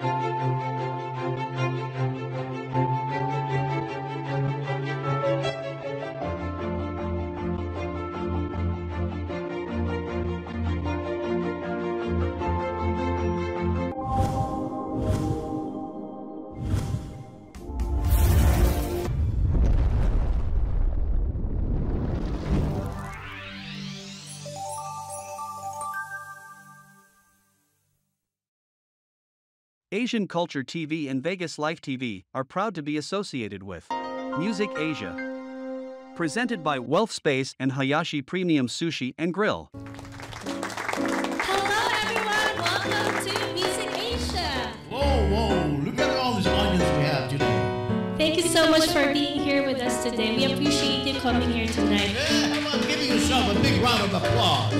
うん。Asian Culture TV and Vegas Life TV are proud to be associated with Music Asia. Presented by Wealth Space and Hayashi Premium Sushi and Grill. Hello, everyone. Welcome to Music Asia. Whoa, whoa, look at all this audience we have today. Thank you so much for being here with us today. We appreciate you coming here tonight. Yeah, how about giving yourself a big round of applause?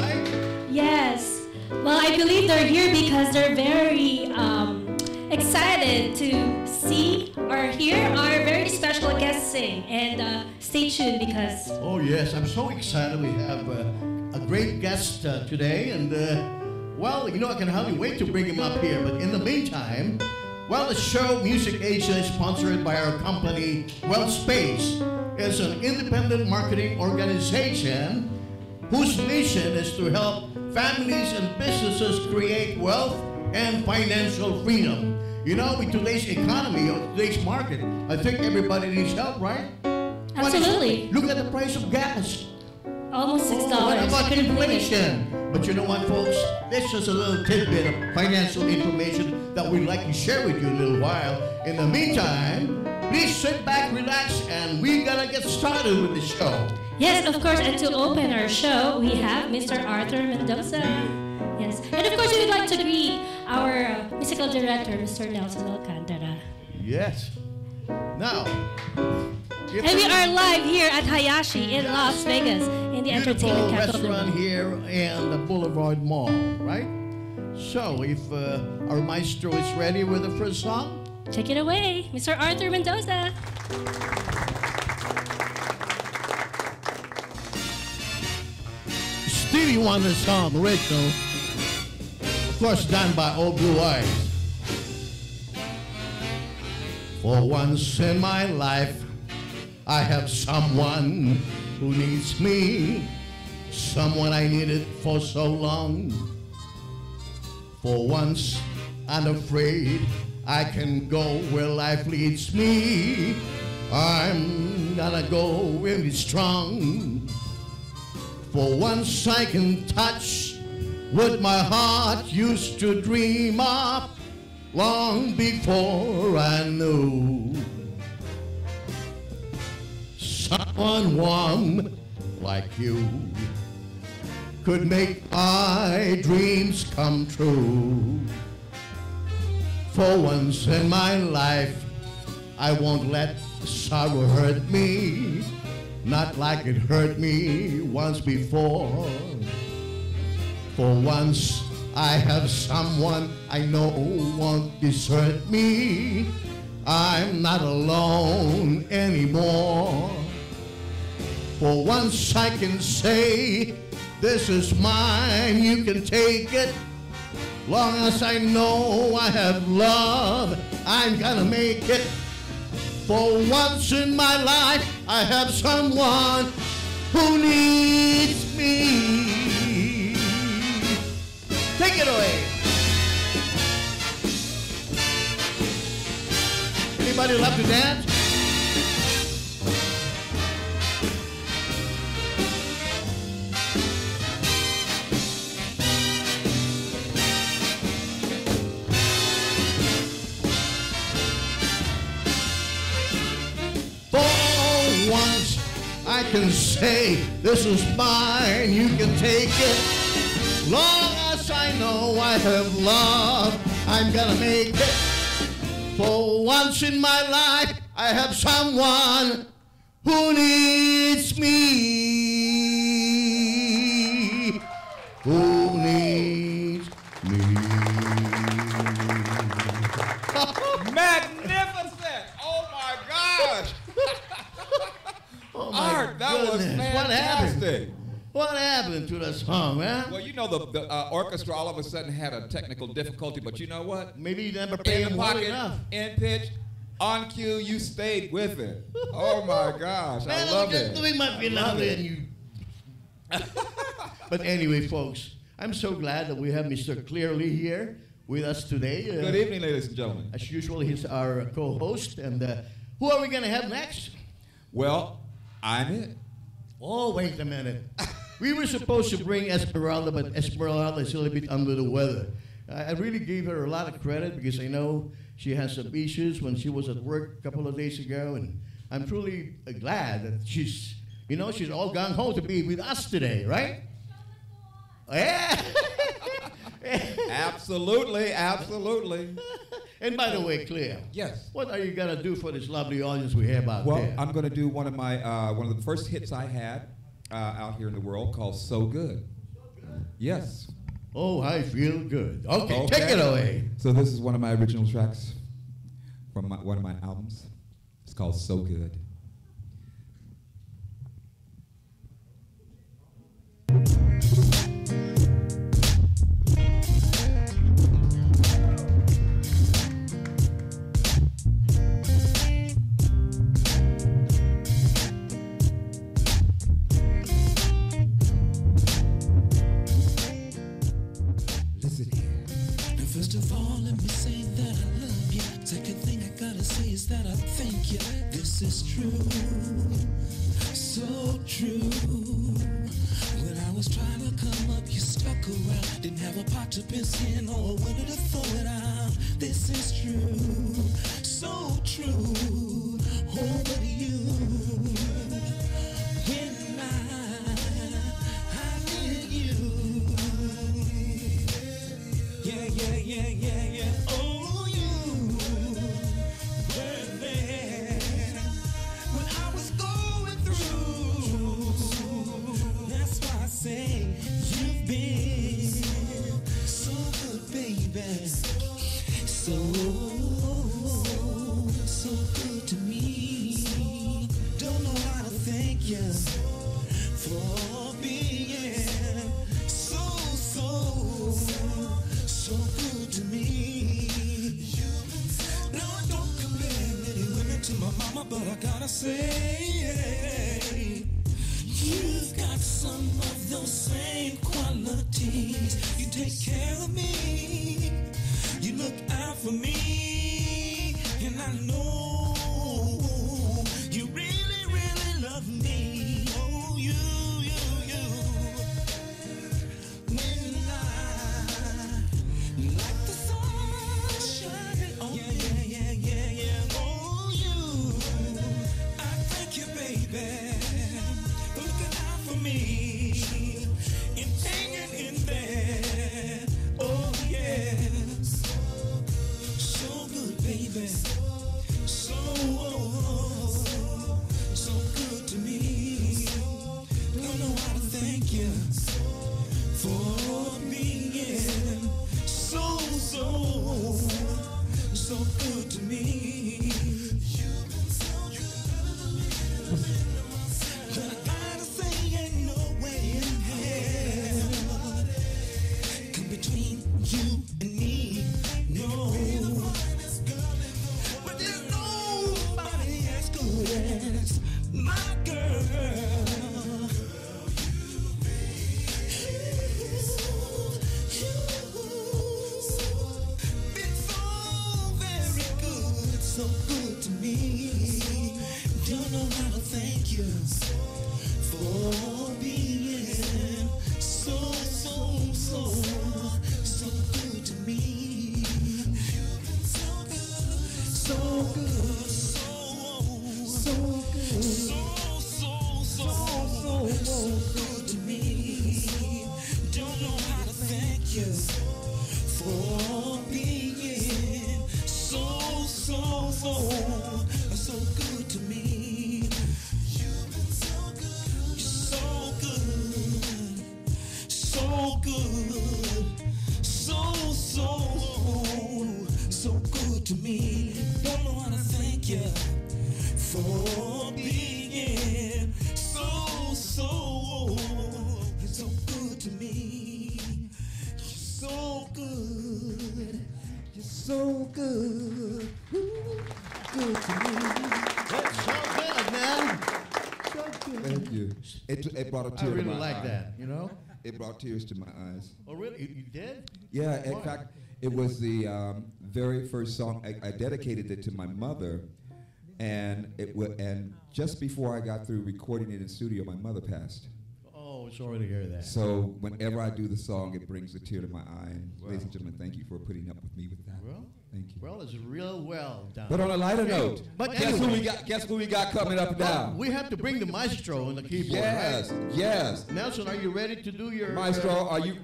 Right? Yes. Well, I believe they're here because they're very um, excited to see or hear our very special guest sing. And uh, stay tuned because Oh, yes, I'm so excited. We have uh, a great guest uh, today, and uh, well, you know, I can hardly wait to bring him up here. But in the meantime, well, the show Music Asia is sponsored by our company, Wealth Space. It's an independent marketing organization whose mission is to help families and businesses create wealth and financial freedom. You know, in today's economy or today's market, I think everybody needs help, right? Is- Absolutely. Look at the price of gas. Almost $6. Oh, what about Couldn't believe it. inflation? But you know what, folks? This is a little tidbit of financial information that we'd like to share with you in a little while. In the meantime, please sit back, relax, and we're gonna get started with the show. Yes, of course. And to open our show, we have Mr. Arthur Mendoza. Yes. And of course, we would like to greet our uh, musical director, Mr. Nelson Alcantara. Yes. Now, And we are live here at Hayashi in Las Vegas in the entertainment capital. restaurant here in the Boulevard Mall, right? So, if uh, our maestro is ready with the first song, Take it away, Mr. Arthur Mendoza. Stevie Wonder's song, original, of course, done by Old Blue Eyes. For once in my life, I have someone who needs me, someone I needed for so long. For once, unafraid, I can go where life leads me. I'm gonna go really strong. For once I can touch what my heart used to dream of long before I knew. Someone one like you could make my dreams come true. For once in my life, I won't let sorrow hurt me, not like it hurt me once before. For once, I have someone I know won't desert me. I'm not alone anymore. For once, I can say, This is mine, you can take it. Long as I know I have love, I'm gonna make it. For once in my life, I have someone who needs me. Take it away. Anybody love to dance? Can say, This is mine, you can take it. Long as I know I have love, I'm gonna make it. For once in my life, I have someone who needs me. Who needs me. Magnificent! Oh my gosh! Oh my Art, that was goodness, What happened? What happened to the song, man? Well, you know the, the uh, orchestra all of a sudden had a technical difficulty, but you know what? Maybe you never paid In the pocket, enough. in pitch, on cue, you stayed with it. Oh my gosh, Man, I love it. doing my finale and you. but anyway, folks, I'm so glad that we have Mr. Clearly here with us today. Uh, Good evening, ladies and gentlemen. As usual, he's our co-host, and uh, who are we gonna have next? Well, I'm it. Oh, wait a minute. We were supposed to bring Esmeralda, but Esmeralda is a little bit under the weather. I I really gave her a lot of credit because I know she has some issues when she was at work a couple of days ago, and I'm truly uh, glad that she's, you know, she's all gone home to be with us today, right? Yeah. Absolutely, absolutely. And by the way, Claire, Yes. what are you gonna do for this lovely audience we have out here? Well, there? I'm going to do one of my uh, one of the first hits I had uh, out here in the world called "So Good." Yes. oh, I feel good. Okay, take it away. So this is one of my original tracks from my, one of my albums. It's called "So Good." A good, It brought tears to my eyes. Oh, really? You, you did? Yeah, in fact, it was the um, very first song. I, I dedicated it to my mother, and it wa and just before I got through recording it in studio, my mother passed. Oh, sorry to hear that. So whenever I do the song, it brings a tear to my eye. And ladies and gentlemen, thank you for putting up with me with that. Well, thank you. well, it's real well done. But on a lighter note, But guess who we got? Guess who we got coming up Well, now? we have to bring the maestro on the keyboard, Yes, right? yes. Nelson, are you ready to do your... Maestro, uh, are you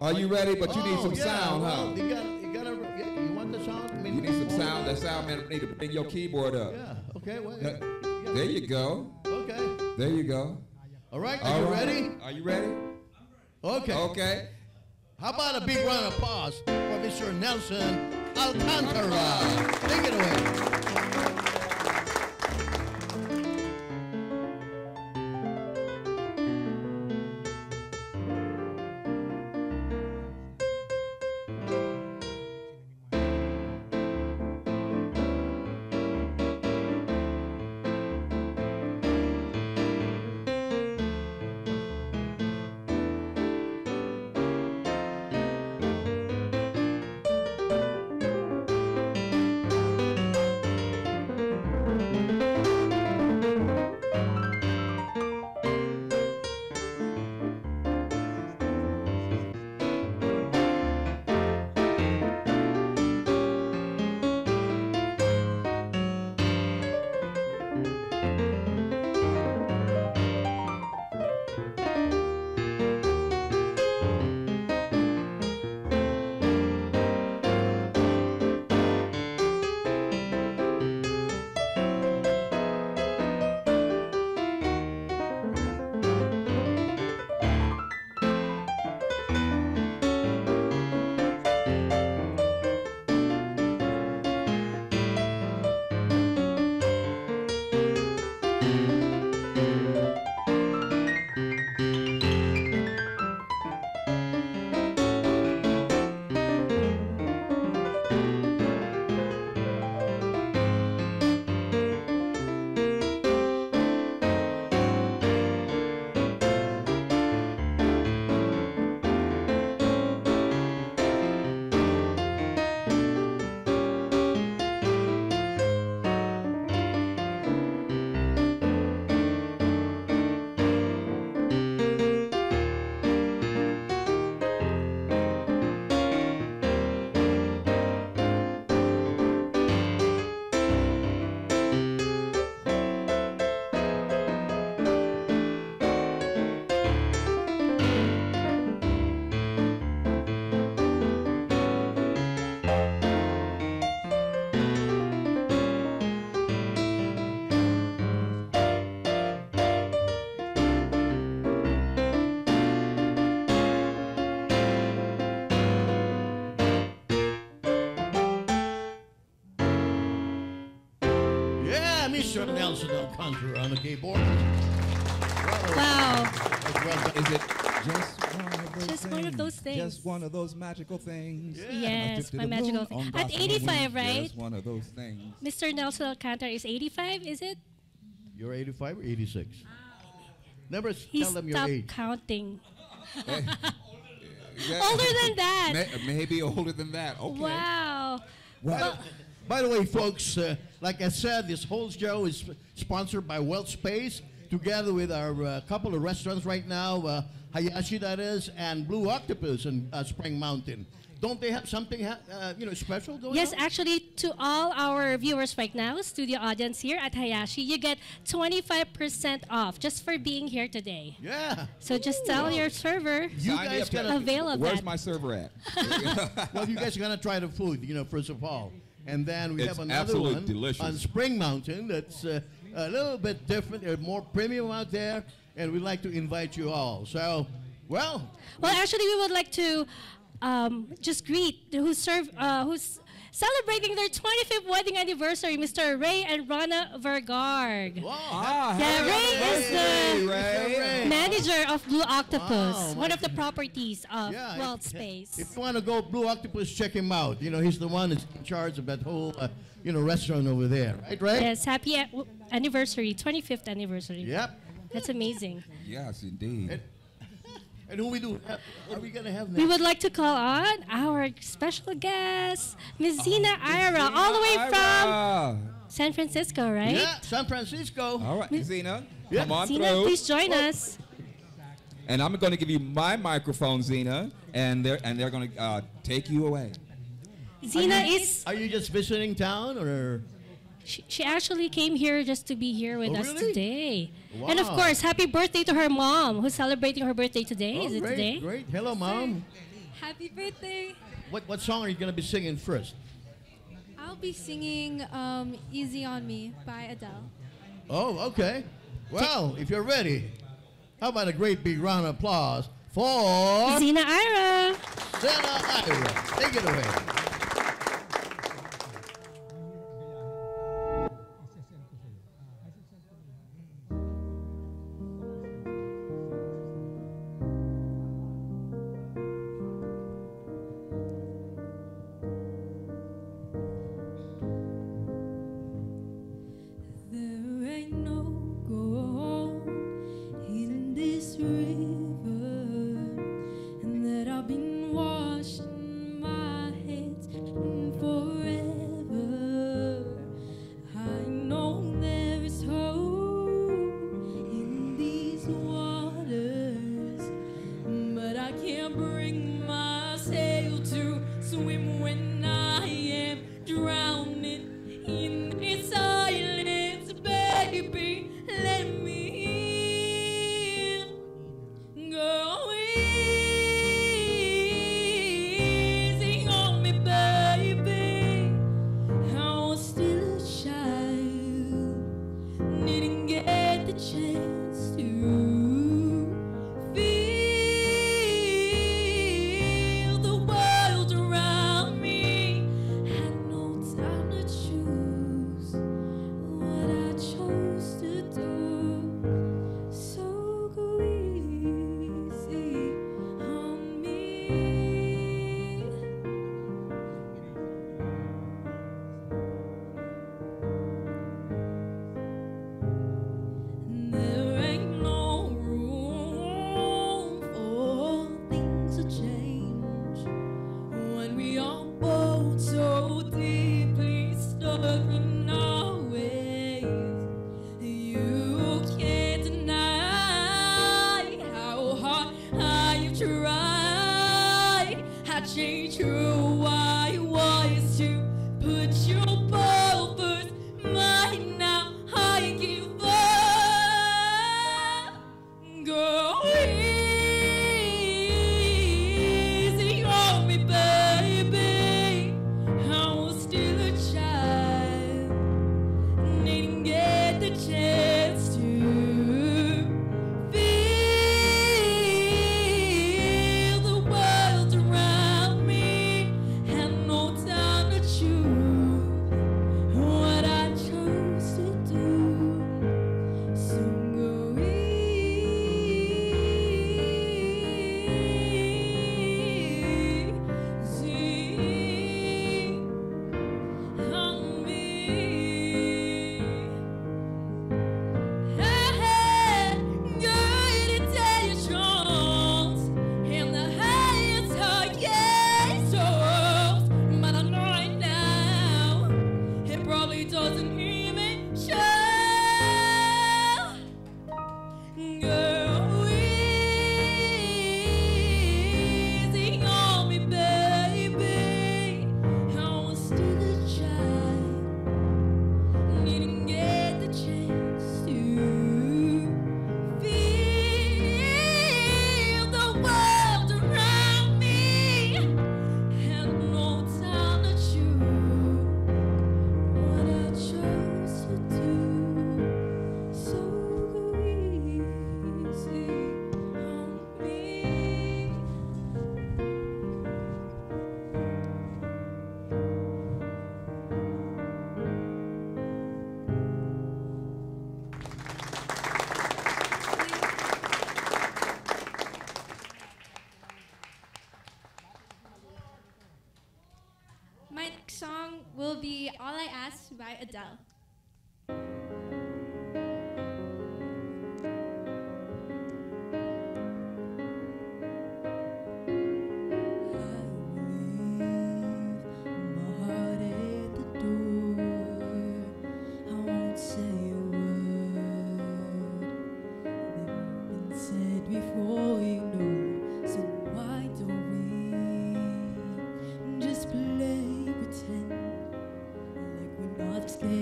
are you ready? But you need Oh, some yeah, sound, well, huh? You got, you got to, yeah, you want the sound? I mean, You need some sound. That sound man need to bring your keyboard up. Yeah, okay, well, Yeah. yeah. There you go. Okay. There you go. All right, are All you right. ready? Are you ready? Okay. Okay. How about a big round of applause for Mr. Nelson Alcantara? Take it away. Yeah, Mr. Nelson Alcantara on the keyboard. Wow. that's well done. Is it just one of those Just one of those things. Just one of those magical things. Yes, my magical thing. At 85, wings. right? Just one of those things. Mr. Nelson Alcantara is 85, is it? You're 85 or 86? Never He tell them your stopped age. counting. Yeah. Older than that. Maybe older than that. Okay. Wow. By, by the way, folks, uh, like I said, this whole show is sponsored by Wealth Space, together with our uh, couple of restaurants right now, uh, Hayashi that is, and Blue Octopus in uh, Spring Mountain. Don't they have something, ha- uh, you know, special going Yes, on? actually, to all our viewers right now, studio audience here at Hayashi, you get 25% off just for being here today. Yeah. So just tell your server. You Sign guys up to- gotta, Avail of Where's that. my server at? well, you guys are gonna try the food, you know, first of all, and then we It's have another one delicious. on Spring Mountain that's uh, a little bit different, uh, more premium out there, and we'd like to invite you all. So, well, Well, actually, we would like to um, just greet who's serve, uh, who's celebrating their 25th wedding anniversary, Mr. Ray and Rana Vergarg. Ah, Yeah, happy Ray is the Ray. manager of Blue Octopus, Wow, one of the properties of Yeah, World if- Space. If you want to go Blue Octopus, check him out. You know, he's the one that's in charge of that whole, uh, you know, restaurant over there. Right, right? Yes, happy anniversary, 25th anniversary. Yep. That's amazing. Yes, indeed. And, and who we do? have- What are we gonna have next? We would like to call on our special guest, Ms. Zenna Ira, all the way from San Francisco, right? Yeah, San Francisco. All right, Zenna, Yeah. come on Zenna, through. please join us. And I'm going to give you my microphone, Zenna, and they're and they're going to uh, take you away. Zenna is, Are you just visiting town or? She, she actually came here just to be here with Oh, us really? today. And of course, happy birthday to her mom, who's celebrating her birthday today. Oh, Is it great, today? Great. Hello, mom. Happy birthday! What what song are you gonna be singing first? I'll be singing um, Easy on Me by Adele. Oh, okay. Well, if you're ready, how about a great big round of applause for Zenna Ira. Santa Ira? Take it away. Baby. Let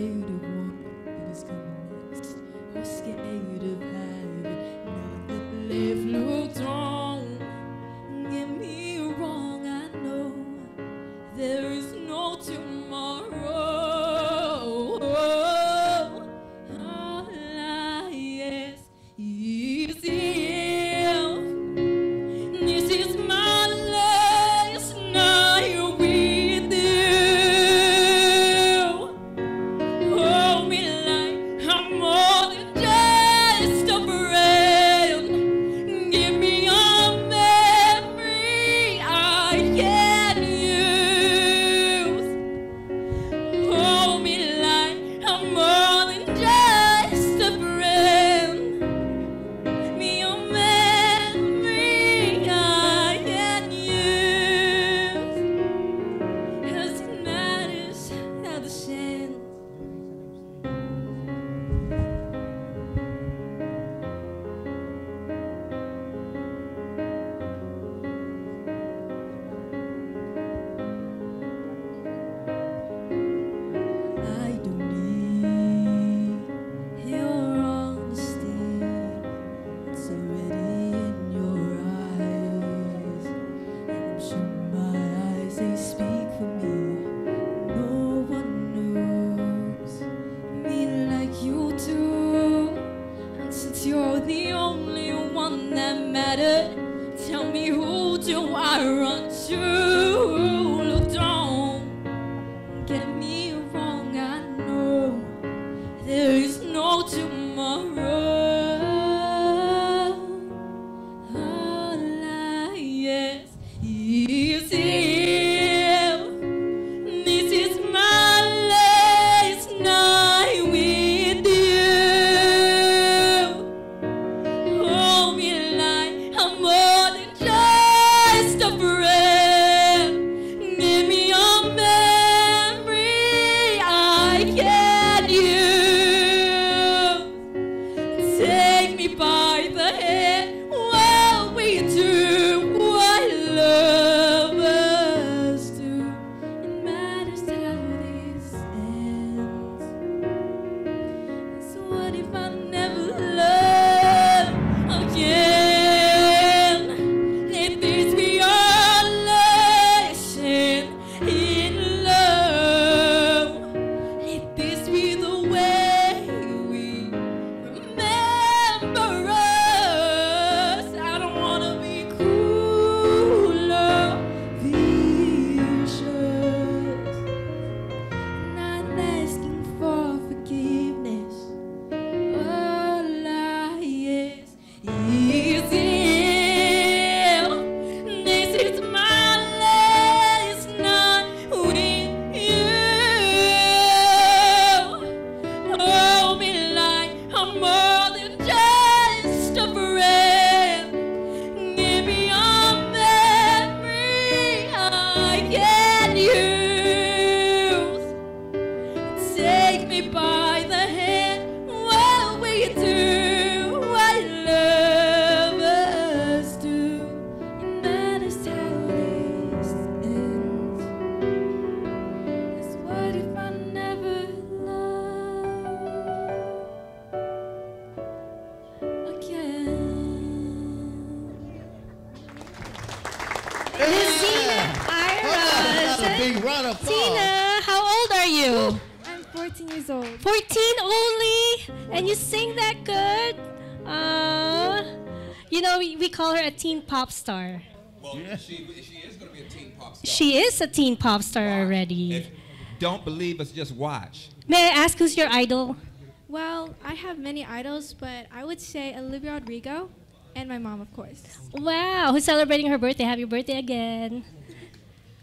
scared of what it is coming next. you scared. round of applause. Tina, how old are you? I'm 14 years old. 14 only? And you sing that good? Uh, you know, we, we call her a teen pop star. Well, yeah. she, she is going to be a teen pop star. She is a teen pop star wow. already. If don't believe us, just watch. May I ask who's your idol? Well, I have many idols, but I would say Olivia Rodrigo and my mom, of course. Wow, who's celebrating her birthday? Happy birthday again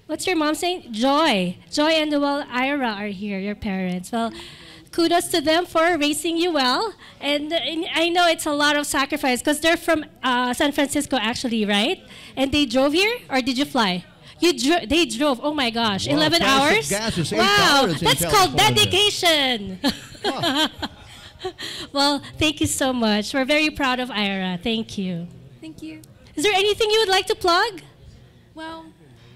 what's your mom saying? Joy. Joy and well, Ira are here, your parents. Well, kudos to them for raising you well. And, and I know it's a lot of sacrifice because they're from uh, San Francisco, actually, right? And they drove here, or did you fly? You dro- they drove. Oh my gosh, Wow, 11 hours. gas is wow, $8 in that's called California. dedication. well, thank you so much. We're very proud of Ira. Thank you. Thank you. Is there anything you would like to plug? Well,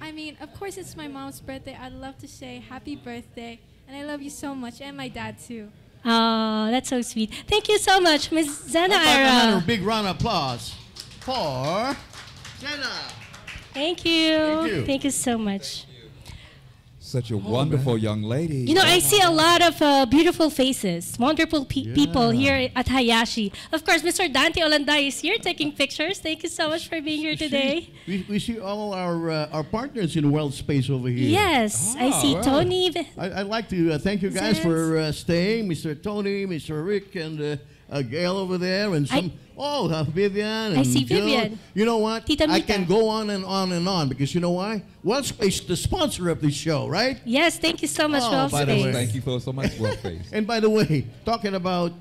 I mean, of course, it's my mom's birthday. I'd love to say happy birthday, and I love you so much, and my dad too. Oh, that's so sweet. Thank you so much, Ms. Zenna How about Ira. big round of applause for Jenna. Thank you. Thank you. so much. Such a wonderful young lady. You know, I see a lot of uh, beautiful faces, wonderful pe- people here at Hayashi. Of course, Mr. Dante Olanday is here taking pictures. Thank you so much for being here today. We, we see all our uh, our partners in Wealth Space over here. Yes, I see wow. Tony. I, would like to uh, thank you guys Yes. for uh, staying, Mr. Tony, Mr. Rick, and uh, uh, Gail over there, and some. oh, uh, Vivian. And I see Jill. Vivian. You know what? Tita I Mita. can go on and on and on because you know why? Wealth Space, the sponsor of this show, right? Yes, thank you so much, Oh, Well by the way. Thank you for so much work. And by the way, talking about,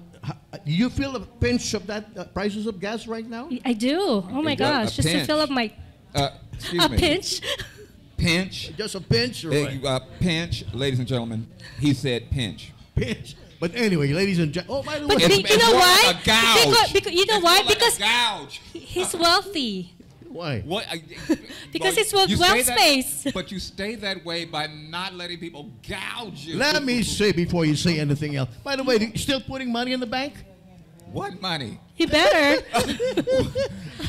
do you feel a pinch of that uh, prices of gas right now? I do. Oh my gosh, A just to fill up my Uh, excuse a me. pinch. Pinch. Just a pinch or what? Uh, uh, pinch, ladies and gentlemen. He said pinch. pinch. But anyway, ladies and gentlemen. Oh, by the But way, be- It's- you know why? like a gouge. Because, because you know It's why? more like a Because gouge. he's wealthy. why? What? I- Because well, it's with you wealth stay that- space. But you stay that way by not letting people gouge you. Let me say before you say anything else. By the way, you still putting money in the bank? What money? You better.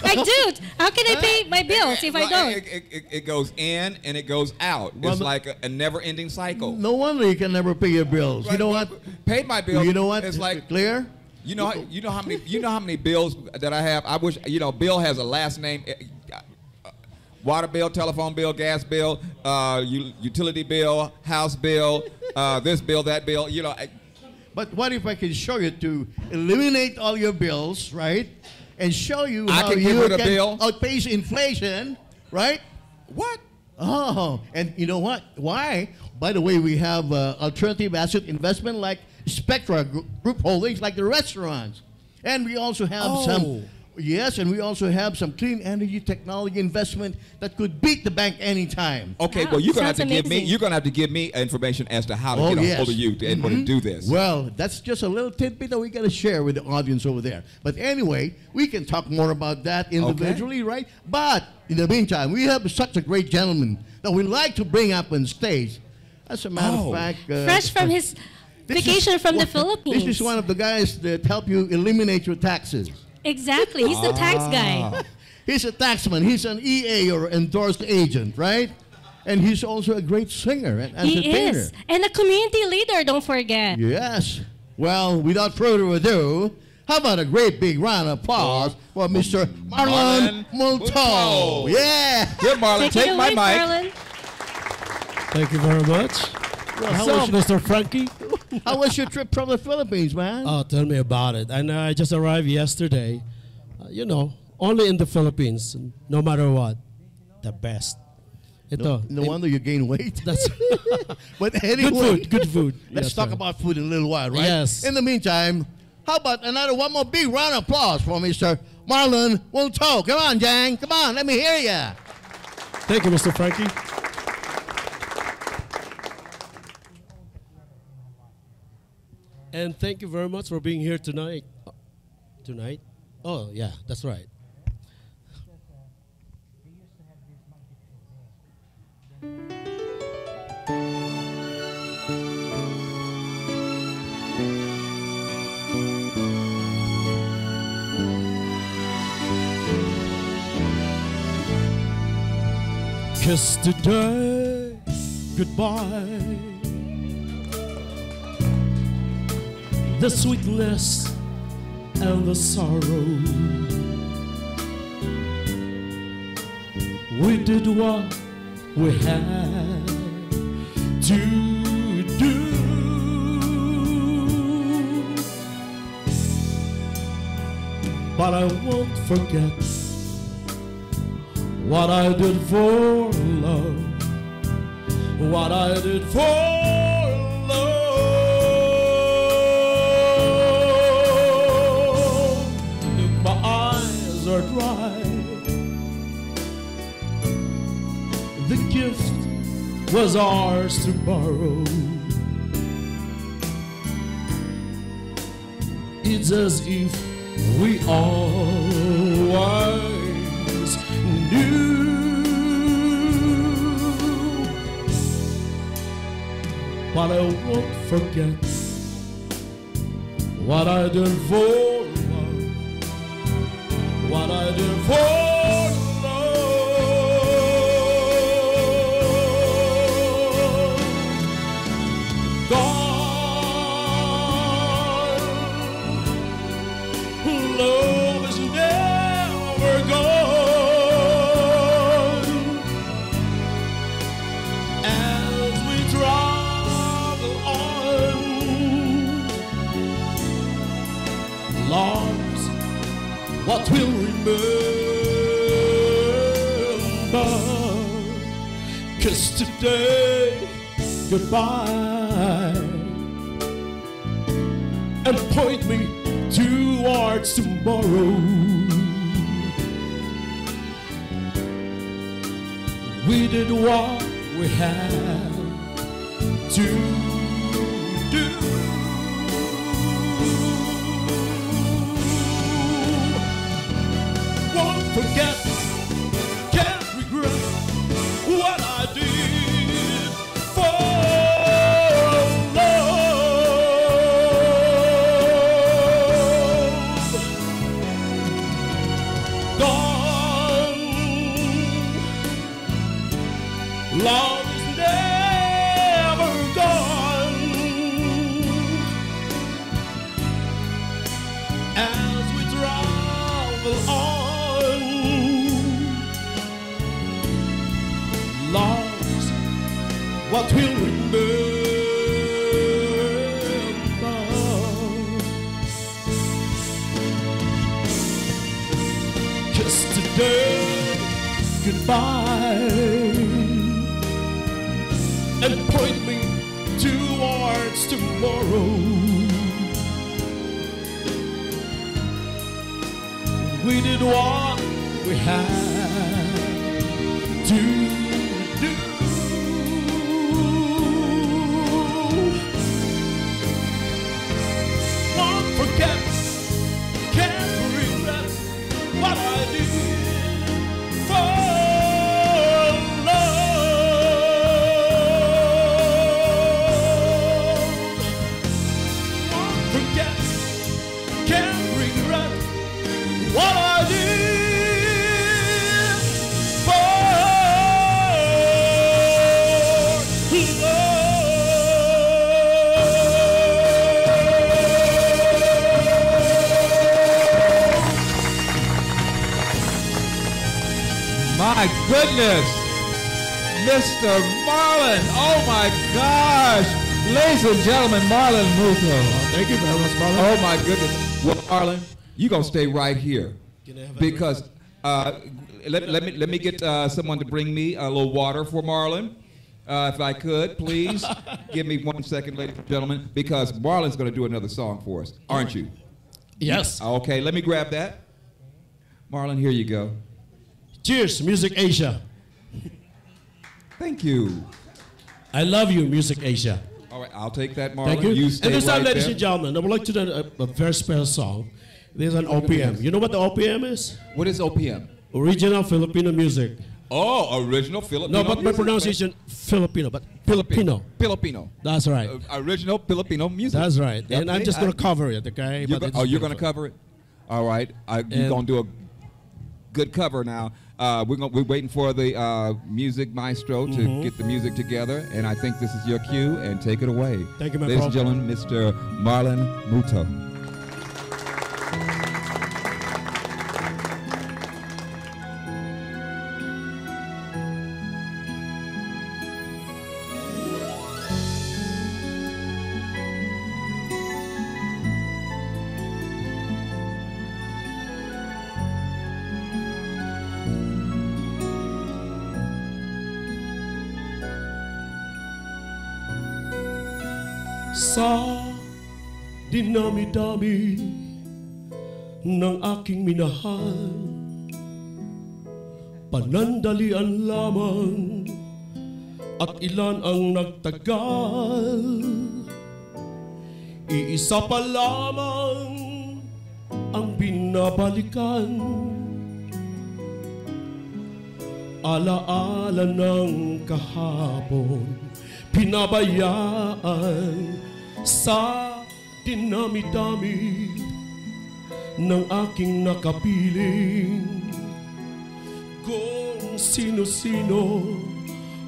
I do. How can I pay my bills if I Well, don't? It, it, it, it goes in and it goes out. Well, it's like a, a never-ending cycle. No wonder you can never pay your bills. You know what? Paid my bills. You know what? It's like clear. you know how- you know how many you know how many bills that I have. I wish you know. Bill has a last name. eh, uh, Water bill, telephone bill, gas bill, uh, utility bill, house bill, uh, this bill, that bill. You know, I, But what if I can show you to eliminate all your bills, right? And show you I how can you can bill? outpace inflation, right? what? Oh, and you know what? Why? By the way, we have uh, alternative asset investment like Spectra Group, Holdings, like the restaurants, and we also have Oh. some. Yes, and we also have some clean energy technology investment that could beat the bank anytime. Okay, Wow, well you're gonna have to sounds give me you're gonna have to give me information as to how to Oh, get a yes. hold of you to, and to do this. Well, that's just a little tidbit that we got to share with the audience over there. But anyway, we can talk more about that individually, right? But in the meantime, we have such a great gentleman that we like to bring up on stage. As a matter Oh. of fact, uh, Fresh from his this is vacation from the Philippines. This is one of the guys that help you eliminate your taxes. Exactly. He's the tax guy. Ah. He's a taxman. He's an EA or endorsed agent, right? And he's also a great singer and He entertainer. is. And a community leader, don't forget. Yes. Well, without further ado, how about a great big round of applause for Mr. Marlon Marlon Multo? Multo. Yeah. Here, Marlon, Take, take, it my away, mic. Marlon. Thank you very much. Well, What's up, Mr. Frankie? How was your trip from the Philippines, man? Oh, tell me about it. And I just arrived yesterday. Uh, you know, only in the Philippines, no matter what, the best. Ito. no in- wonder you gain weight. That's but good food. Good food. let's Yes, talk sir. about food in a little while, right? Yes. In the meantime, how about another one more big round of applause for Mr. Marlon Multo? Come on, Jang. Come on, let me hear you. Thank you, Mr. Frankie. And thank you very much for being here tonight. Tonight? Oh, yeah, that's right. Kiss today, goodbye. The sweetness and the sorrow. We did what we had to do. But I won't forget what I did for love. what I did for dry, the gift was ours to borrow. It's as if we always knew. But I won't forget what I did for. What Today, goodbye, and point me towards tomorrow. We did what we had goodness. Mr. Marlon. Oh my gosh. Ladies and gentlemen, Marlon Multo. Thank you very much, brother. Oh my goodness. Well, Marlon, you gonna stay right here Can I have a because uh, let, let me let me get uh, someone to bring me a little water for Marlon. Uh, if I could, please give me one second, ladies and gentlemen, because Marlon's going to do another song for us, aren't you? Yes. Okay, let me grab that. Marlon, here you go. Cheers, Music Asia. Thank you. I love you, Music Asia. All right, I'll take that, Marlon. Thank you. stay and this time, right ladies there. and gentlemen, I would like to do a, a very special song. There's an OPM. You know what the OPM is? What is OPM? Original Filipino music. Oh, original Filipino. No, but my pronunciation Filipino, but Filipino. Filipino. That's right. Uh, original Filipino music. That's right. Yep, And I'm just gonna I- cover it, okay? You're But go- oh, you're going to cover it? All right. I, you're And- to do a good cover now. Uh, we're, gonna, we're waiting for the uh, music maestro to Mhm. get the music together, and I think this is your cue, and take it away. Thank you, my Ladies and gentlemen, Mr. Marlon Multo. Ng aking minahal. Panandalian lamang at ilan ang nagtagal. Iisa pa lamang ang binabalikan. Alaala ng kahapon Pinabayaan sa dinami-dami ng aking nakapiling. Kung sino-sino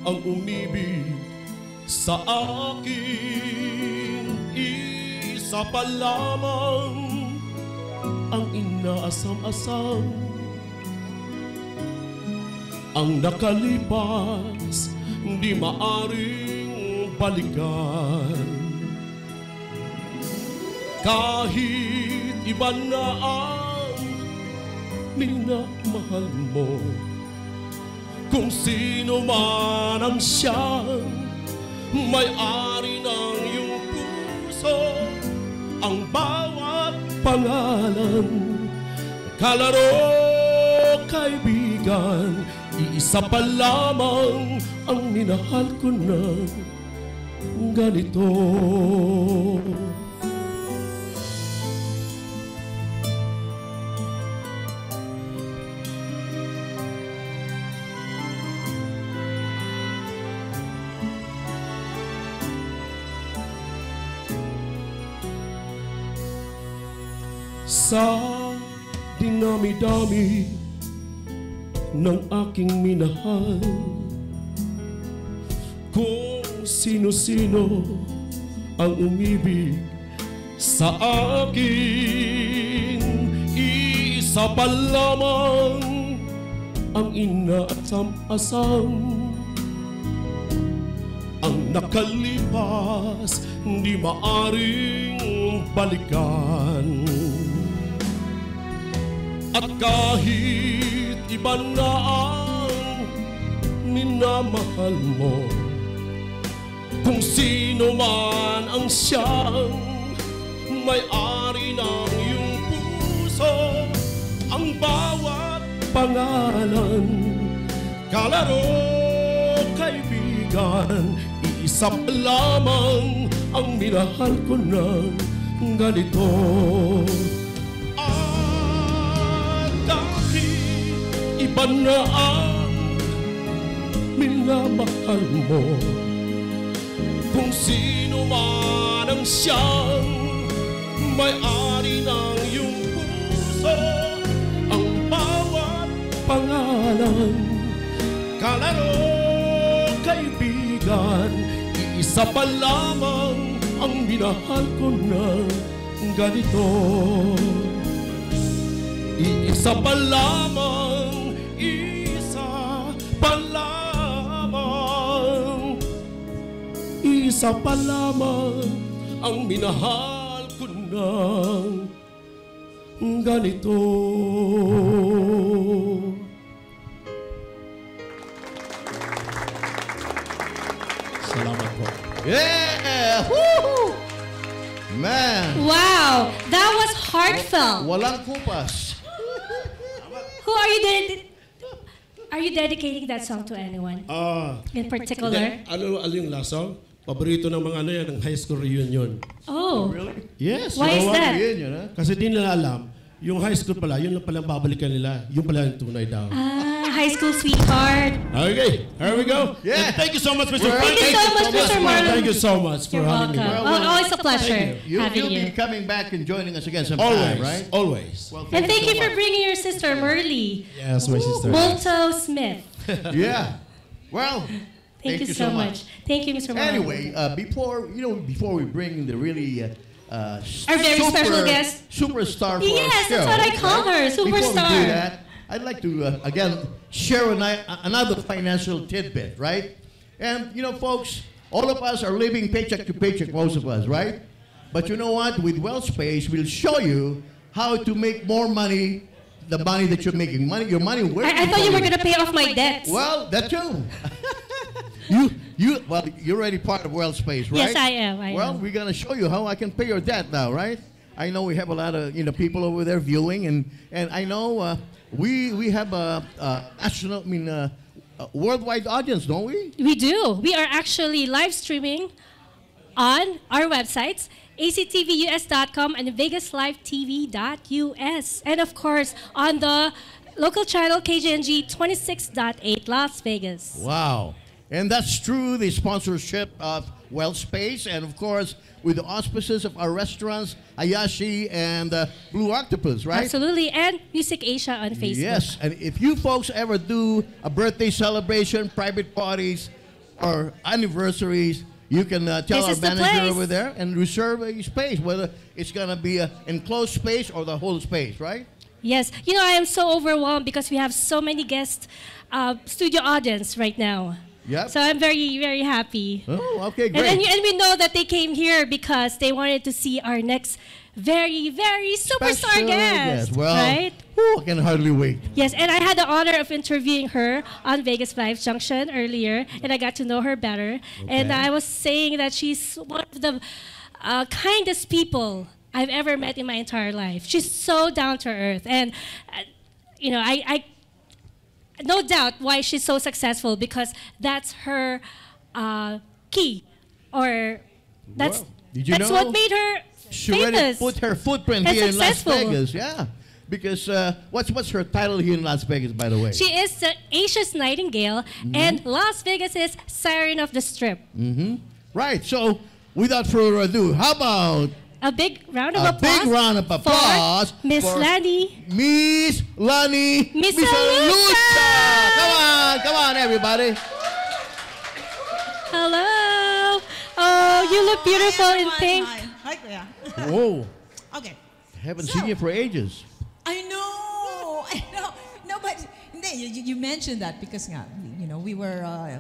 ang umibig sa akin Isa pa lamang ang inaasam-asam. Ang nakalipas di maaring balikan Kahit iba na ang minamahal mo Kung sino man ang siyang may-ari ng iyong puso Ang bawat pangalan Kalaro, kaibigan Iisa pa lamang ang minahal ko na ganito Sa dinami-dami ng aking minahal. Kung sino-sino ang umibig sa akin Isa pa lamang ang inaasam-asam. Ang nakalipas di maaring balikan At kahit iba na ang minamahal mo Kung sino man ang siyang may-ari ng iyong puso Ang bawat pangalan Kalaro, kaibigan Iisa lamang ang minahal ko ng ganito iba na ang minamahal mo. Kung sino man ang siyang may-ari ng iyong puso Ang bawat pangalan Kalaro, kaibigan Iisa pa lamang ang minahal ko na ganito. Iisa pa lamang, Isa pa lamang ang minahal ko ng ganito Salamat po. Yeah! Woo! Man, Wow, that was heartfelt. walang kupas. Who are you dedi- Are you dedicating that song to anyone Ah, in particular? Hindi, ano, ano yung last song? Paborito ng mga ano yan, ng high school reunion. Oh, Yes. Why is that? reunion, huh? Kasi di nila alam, yung high school pala, yun lang pala ang babalikan nila. Yung pala yung tunay daw. ah, high school sweetheart. Okay, here we go. Yeah. And thank you so much, Mr. Well, Frank. Thank you so much, Mr. Marlon. Thank you so much for You're having welcome. me. Well, always a pleasure You, having you'll you. be coming back and joining us again sometime, Always, right? always. Well, And thank you so for bringing your sister, Merly. Yes, my sister. Molto Smith. Yeah. Well, Thank, you, so much. Thank you, Mr. Marlon. Anyway, uh, before you know, before we bring the really uh, uh, Our very special guest. superstar for Yes, show, that's what I call her, superstar. Before we do that, I'd like to uh, again share an, another financial tidbit, right? And you know, folks, all of us are living paycheck to paycheck, most of us, right? But you know what? With Wealth Space, we'll show you how to make more money, the money that you're making, money, your money. I, I thought you were going to pay off my debts. Well, that too. you You well, you're already part of Wealth Space, right? Yes, I am, I well, am. we're gonna show you how I can pay your debt now, right? I know we have a lot of you know people over there viewing, and and I know uh, we we have a, a national, I mean, uh, a worldwide audience, don't we? We do. We are actually live streaming on our websites, actvus.com and vegaslifetv.us. And of course, on the local channel KGNG 26.8 Las Vegas. Wow. And that's through the sponsorship of Wealth Space and, of course, with the auspices of our restaurants, Hayashi and uh, Blue Octopus, right? Absolutely. And Music Asia on Facebook. Yes. And if you folks ever do a birthday celebration, private parties, or anniversaries, you can uh, tell This our is the manager over there and reserve a space, whether it's going to be an enclosed space or the whole space, right? Yes. You know, I am so overwhelmed because we have so many guest uh, studio audience right now. Yep. So I'm very, very happy. Oh, okay, great. and, and we know that they came here because they wanted to see our next very, very superstar Special guest. guest. Well, right? whew, I can hardly wait. Yes, and I had the honor of interviewing her on Vegas Live Junction earlier, and I got to know her better. And I was saying that she's one of the uh, kindest people I've ever met in my entire life. She's so down to earth, and uh, you know, I, I no doubt why she's so successful because that's her uh, key, or that's Well, that's know what made her She famous. put her footprint here in Las. Vegas. Yeah. Because uh, what's what's her title here in Las Vegas, by the way? She is the Asia's Nightingale, Mm-hmm. and Las Vegas is Siren of the Strip. right. So, without further ado, how about A big round of A applause. big round of applause for Miss Lani. Miss Lani Miss Lucha? Alucha! Come on, come on, everybody. Hello. Oh, you look beautiful Hi, in everyone. pink. Hi. Hi, Kuya. Whoa, Okay. haven't So- seen you for ages. I know. I know. No, but you, you- you mentioned that because you know we were uh,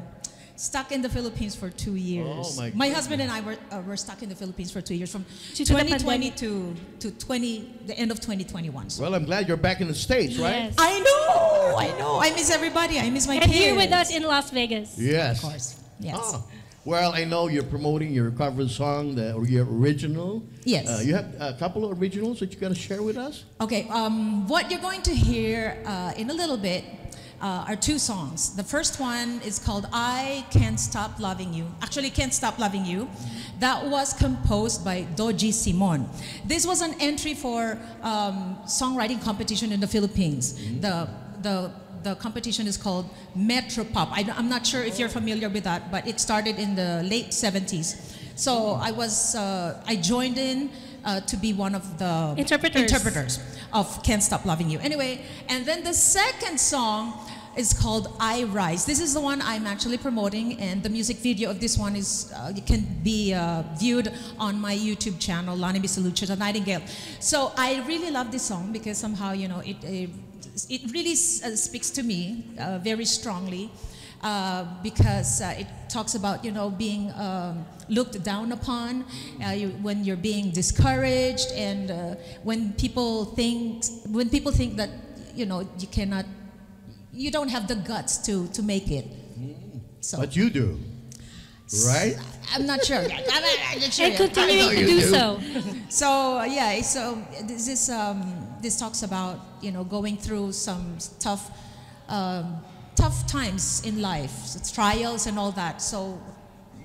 stuck in the Philippines for two years. Oh, my husband and I were, uh, were stuck in the Philippines for two years, from to 2020 to to 20 the end of 2021. So. Well, I'm glad you're back in the States, right? Yes. I know. I know. I miss everybody. I miss my And peers. here with us in Las Vegas. Yes. Of course. Yes. Ah. Well, I know you're promoting your cover song, the, or your original. Yes. Uh, you have a couple of originals that you're going to share with us? Okay, um, what you're going to hear uh, in a little bit uh, are two songs. The first one is called I Can't Stop Loving You. Actually, Can't Stop Loving You. That was composed by Doji Simon. This was an entry for um, songwriting competition in the Philippines. The, the, the competition is called Metro Pop. I, am not sure if you're familiar with that, but it started in the late 70s. So I was, uh, I joined in uh, to be one of the Interpreters. interpreters of Can't Stop Loving You. Anyway, and then the second song is called I Rise. This is the one I'm actually promoting, and the music video of this one is uh, can be uh, viewed on my YouTube channel, Lani Misalucha, the Nightingale. So I really love this song because somehow you know it it, it really uh, speaks to me uh, very strongly. Uh, because uh, it talks about you know being um, looked down upon uh, you, when you're being discouraged and uh, when people think when people think that you know you cannot you don't have the guts to to make it so But you do, right? I'm not sure. I'm, I'm not sure And yet. continuing to do do. so. So yeah, so this is um, this talks about you know going through some tough um, tough times in life, it's trials and all that. So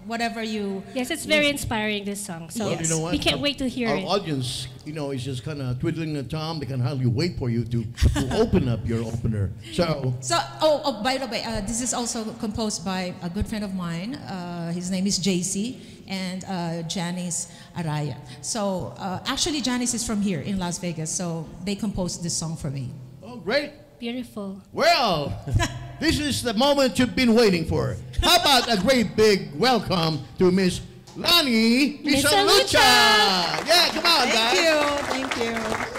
whatever you Yes, it's very inspiring, this song. So Well, you know what? we can't Our- wait to hear Our it. audience, you know, is just kind of twiddling the thumb. They can hardly wait for you to, to open up your opener. So, So, oh, oh by the way, uh, this is also composed by a good friend of mine. Uh, his name is JC and uh, Janice Araya. So, uh, actually, Janice is from here in Las Vegas, so they composed this song for me. oh, great. Beautiful. Well, this is the moment you've been waiting for. How about a great big welcome to Miss Lani Misalucha? Yeah, come on, guys. Thank you, thank you.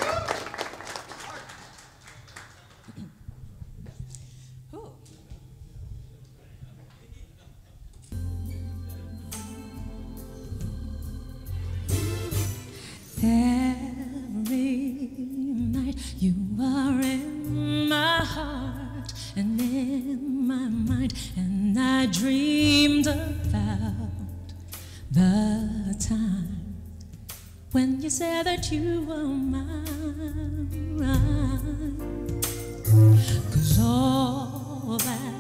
Every night you are in and in my mind, and I dreamed about the time when you said that you were mine. Cause all that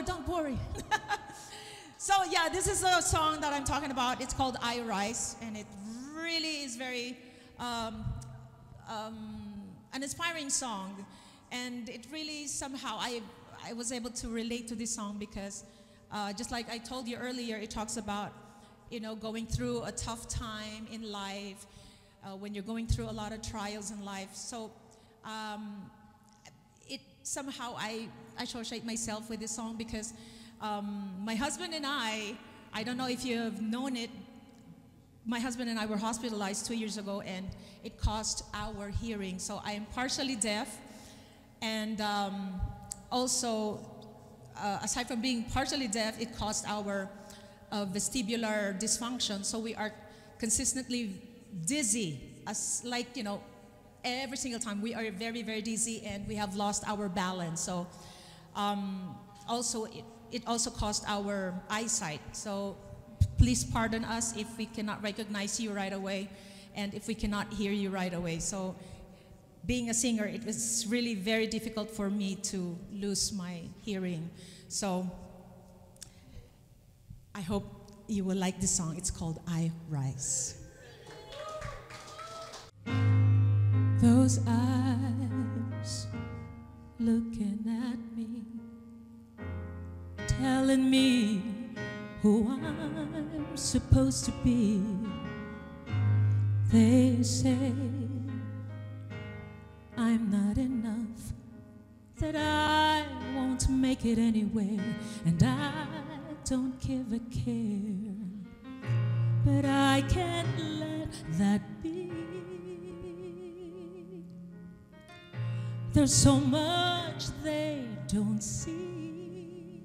more. Don't worry. so, yeah, this is a song that I'm talking about. It's called I Rise, and it really is very um, um, an inspiring song. And it really somehow, I, I was able to relate to this song because uh, just like I told you earlier, it talks about, you know, going through a tough time in life, uh, when you're going through a lot of trials in life. So um, somehow I, associate myself with this song because um, my husband and I, I don't know if you have known it, my husband and I were hospitalized two years ago and it cost our hearing. So I am partially deaf and um, also, uh, aside from being partially deaf, it caused our uh, vestibular dysfunction. So we are consistently dizzy, as like, you know, every single time we are very, very dizzy and we have lost our balance. So um, also, it, it also caused our eyesight. So please pardon us if we cannot recognize you right away and if we cannot hear you right away. So being a singer, it was really very difficult for me to lose my hearing. So I hope you will like this song. It's called I Rise. Those eyes looking at me, telling me who I'm supposed to be. They say I'm not enough, that I won't make it anywhere, and I don't give a care. But I can't let that be. There's so much they don't see.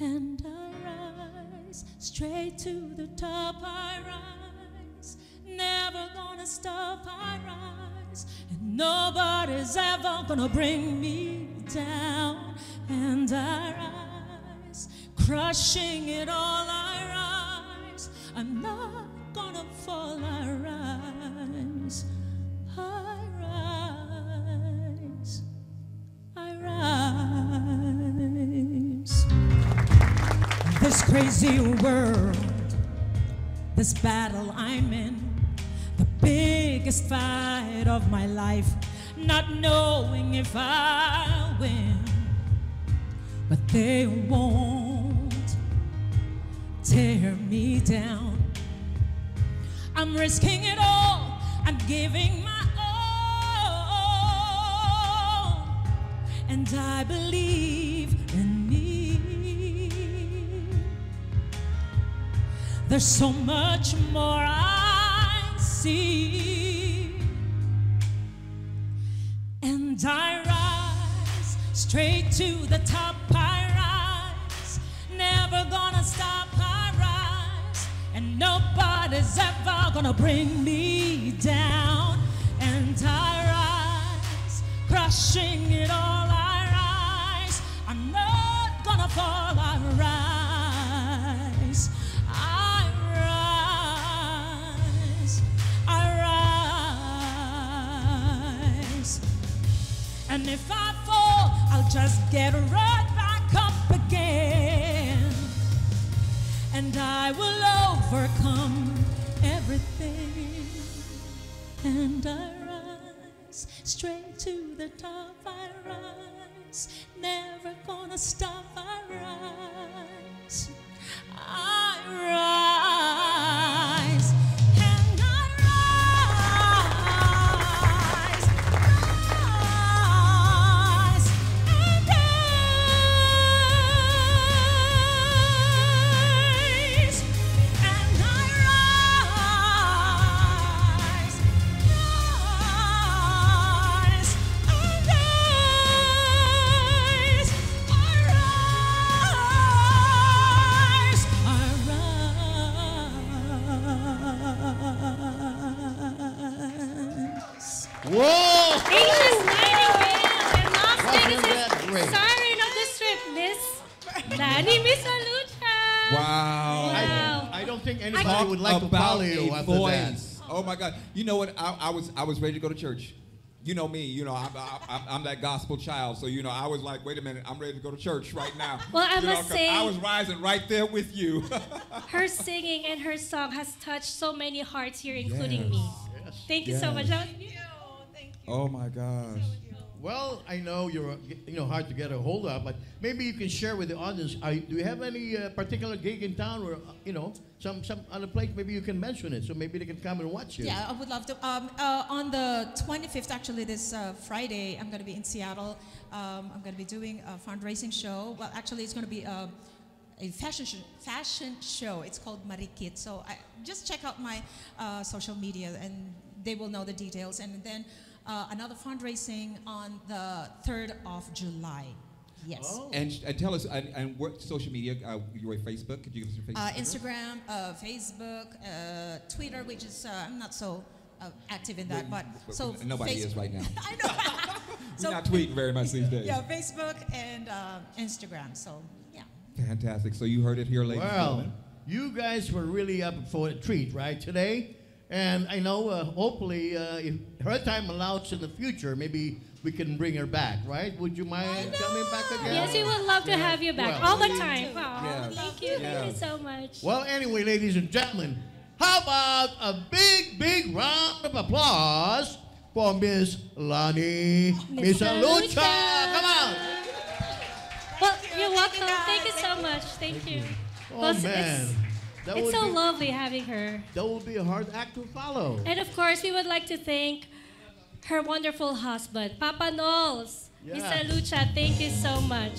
And I rise straight to the top. I rise, never gonna stop. I rise, and nobody's ever gonna bring me down. And I rise, crushing it all. I rise, I'm not crazy world, this battle I'm in, the biggest fight of my life, not knowing if I'll win, but they won't tear me down. I'm risking it all, I'm giving my all, and I believe in There's so much more I see. And I rise straight to the top. I rise, never gonna stop. I rise, and nobody's ever gonna bring me down. And I rise, crushing it all. And if I fall, I'll just get right back up again. And I will overcome everything. And I rise straight to the top. I rise, never gonna stop. I rise. I rise. My God! You know what? I, I was I was ready to go to church. You know me. You know I'm, I'm, I'm that gospel child. So you know I was like, wait a minute, I'm ready to go to church right now. Well, I You know, say- I was rising right there with you. Her singing and her song has touched so many hearts here, including me. Thank you so much. That was- oh my gosh. Well, I know you're uh, you know hard to get a hold of, but maybe you can share with the audience. Are, do you have any uh, particular gig in town, or uh, you know some some other place? Maybe you can mention it, so maybe they can come and watch you. Yeah, I would love to. Um, uh, on the 25th, actually, this uh, Friday, I'm going to be in Seattle. Um, I'm going to be doing a fundraising show. Well, actually, it's going to be a, a fashion sh- fashion show. It's called Marikit. So I, just check out my uh, social media, and they will know the details. And then uh, another fundraising on the 3rd of July. Yes. And, and tell us, and, and what social media? Uh, you were Facebook. Could you give us your Facebook? Uh, Instagram, uh, Facebook, uh, Twitter, which is uh, I'm not so uh, active in that, but so nobody Face- is right now. I know. We're not tweeting very much these days. Yeah, Facebook and uh, Instagram. So yeah. Fantastic. So you heard it here, ladies and Well, gentlemen. you guys were really up for a treat, right, today? And I know, uh, hopefully, uh, if her time allows in the future, maybe we can bring her back, right? Would you mind coming back again? Yes, we would love to have you back Well, all the time. Yeah. Thank you. Yeah. Thank you so much. Well, anyway, ladies and gentlemen, how about a big, big round of applause for Miss Lani Miss? Alucha. Come on. welcome. Thank you so much. Thank you. Oh Well, man, It's, that it's so be, lovely having her. that would be a hard act to follow. And of course, we would like to thank her wonderful husband, Papa Knowles. Yeah. Mr. Lucha, thank you so much.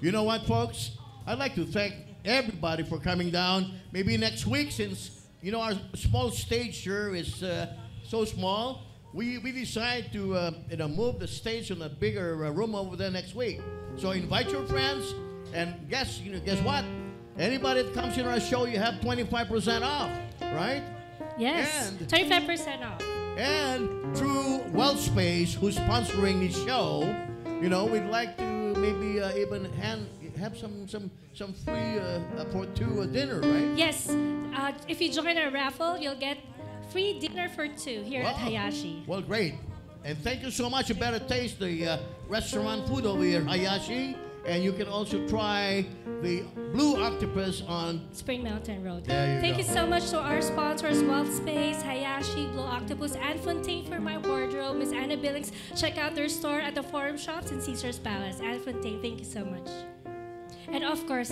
You know what, folks? I'd like to thank everybody for coming down. Maybe next week, since you know our small stage here is uh, so small, we we decide to uh, you know move the stage in a bigger uh, room over there next week. So invite your friends and guess you know guess what? Anybody that comes in our show, you have 25% off, right? Yes, And- 25% off. And through Wealth Space, who's sponsoring the show, you know, we'd like to maybe uh, even hand, have some some some free uh, uh, for two uh, dinner, right? Yes, uh, if you join our raffle, you'll get free dinner for two here at Hayashi. Well, great. And thank you so much. You better taste the uh, restaurant food over here, Hayashi. And you can also try the blue octopus on. Spring Mountain Road. There you Thank go. you so much to our sponsors, Wealth Space, Hayashi, Blue Octopus, Anne Fontaine for my wardrobe. Miss Anna Billings, check out their store at the Forum Shops in Caesar's Palace. Anne Fontaine, thank you so much. And of course,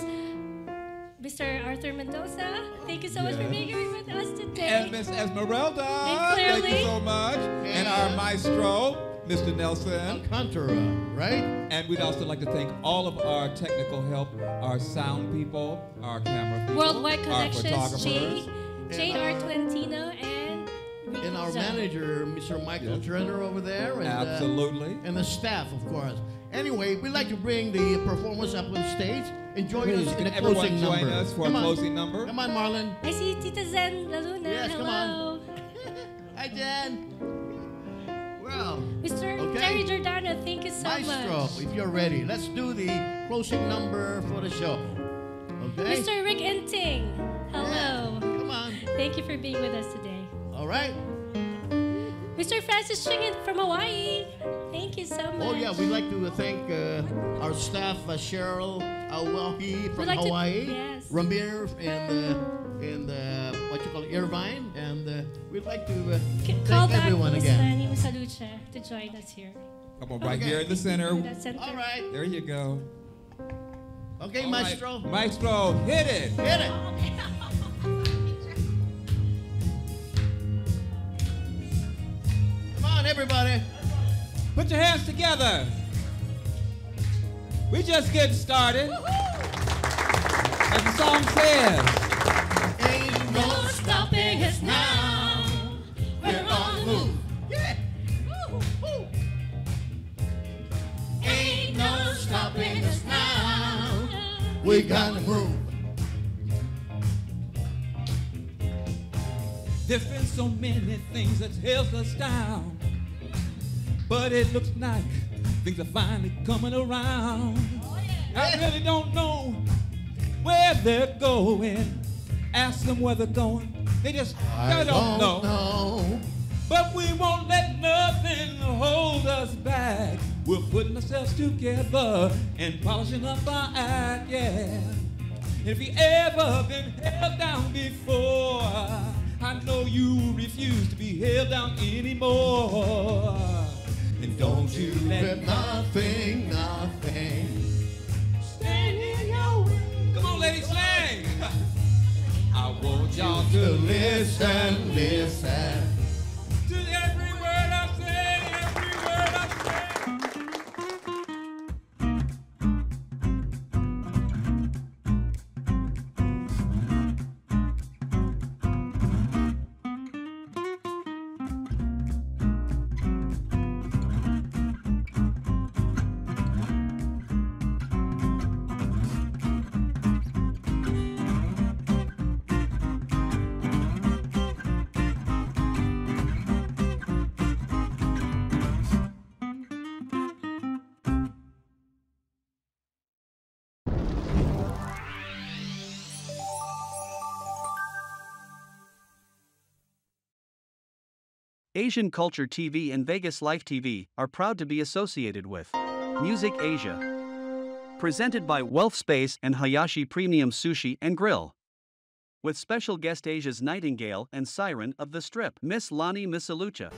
Mr. Arthur Mendoza, thank you so much for being here with us today. And Miss Esmeralda, And thank you so much. And our maestro, Mr. Nelson. Alcantara, right? And we'd also like to thank all of our technical help, our sound people, our camera people, Worldwide our Connections, photographers. Jay, Jane Artolentino, and Ricky And our Zhou. manager, Mr. Michael Turner over there. And, uh, Absolutely. and the staff, of course. Anyway, we'd like to bring the performers up on stage and join Please, us in can a everyone closing join number. us for a Come on. closing number? Come on, Marlon. I see Tita Zen Laluna. Yes, come Hello. on. Hi, Jen. Mr. Okay. Terry Giordano, thank you so Maestro, much. if you're ready, let's do the closing number for the show. Okay? Mr. Rick Enting, hello. Come on. Thank you for being with us today. All right. Mr. Francis Chingin from Hawaii, thank you so much. Oh, yeah, we'd like to thank uh, our staff, uh, Cheryl Awahi from We'd like to- Hawaii, yes. Ramir and, uh, and uh, what you call Irvine, and uh, we'd like to uh, C- thank Call back everyone Miss again. Lani Misalucha to join us here. Come on, right Okay. here in the center. That center. All right. There you go. Okay, All right. Maestro. Maestro, hit it. Hit it. Come on, everybody. Put your hands together. We just getting started. As the song says. Ain't no stopping us now. We're on the move. Yeah. Ain't no stopping us now. We gotta move. There's been so many things that held us down. But it looks like things are finally coming around. I really don't know where they're going. Ask them where they're going. They just I don't, know. know. But we won't let nothing hold us back. We're putting ourselves together and polishing up our act, yeah. And if you ever been held down before, I know you refuse to be held down anymore. And don't you let nothing, nothing. stand in your way. Come on, ladies, sing. I want y'all To to listen, listen. Asian Culture TV and Vegas Life TV are proud to be associated with Music Asia. Presented by Wealth Space and Hayashi Premium Sushi and Grill. With special guest Asia's Nightingale and Siren of the Strip, Miss Lani Misalucha.